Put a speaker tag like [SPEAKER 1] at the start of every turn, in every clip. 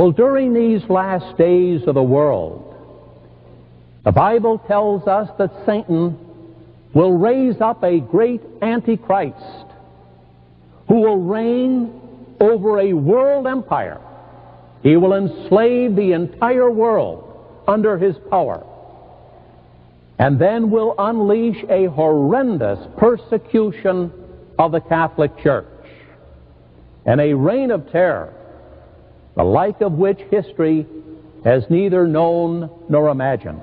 [SPEAKER 1] Well, during these last days of the world, the Bible tells us that Satan will raise up a great Antichrist who will reign over a world empire. He will enslave the entire world under his power and then will unleash a horrendous persecution of the Catholic Church and a reign of terror, the like of which history has neither known nor imagined.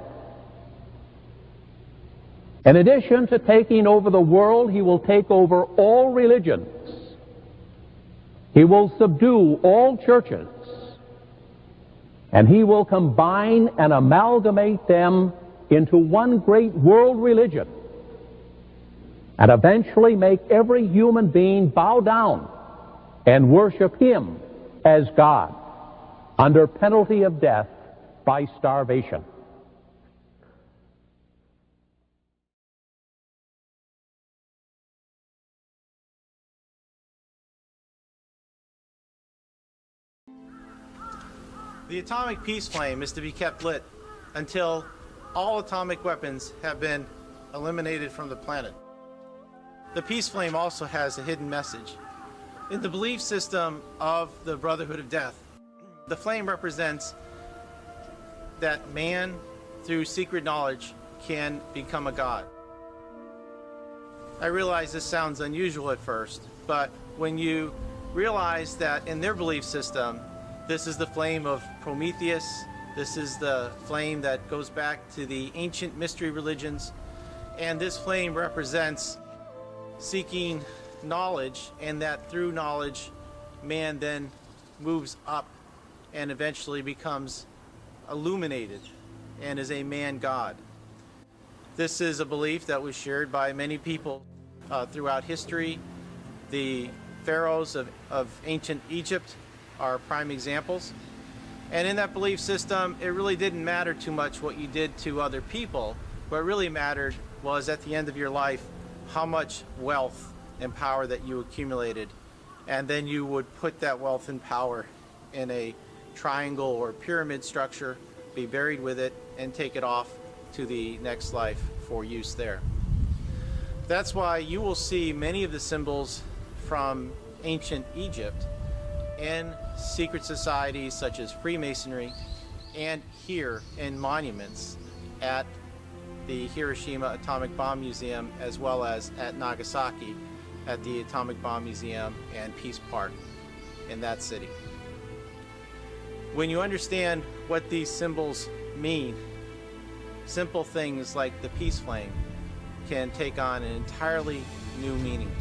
[SPEAKER 1] In addition to taking over the world, he will take over all religions. He will subdue all churches. And he will combine and amalgamate them into one great world religion and eventually make every human being bow down and worship him as God under penalty of death by starvation.
[SPEAKER 2] The atomic peace flame is to be kept lit until all atomic weapons have been eliminated from the planet. The peace flame also has a hidden message. In the belief system of the Brotherhood of Death, the flame represents that man, through secret knowledge, can become a god. I realize this sounds unusual at first, but when you realize that in their belief system, this is the flame of Prometheus. This is the flame that goes back to the ancient mystery religions. And this flame represents seeking knowledge, and that through knowledge, man then moves up and eventually becomes illuminated and is a man god. This is a belief that was shared by many people uh, throughout history. The pharaohs of, of ancient Egypt are prime examples. And in that belief system, it really didn't matter too much what you did to other people. What really mattered was at the end of your life, how much wealth and power that you accumulated. And then you would put that wealth and power in a triangle or pyramid structure, be buried with it, and take it off to the next life for use there. That's why you will see many of the symbols from ancient Egypt in secret societies such as Freemasonry and here in monuments at the Hiroshima Atomic Bomb Museum as well as at Nagasaki at the Atomic Bomb Museum and Peace Park in that city. When you understand what these symbols mean, simple things like the peace flame can take on an entirely new meaning.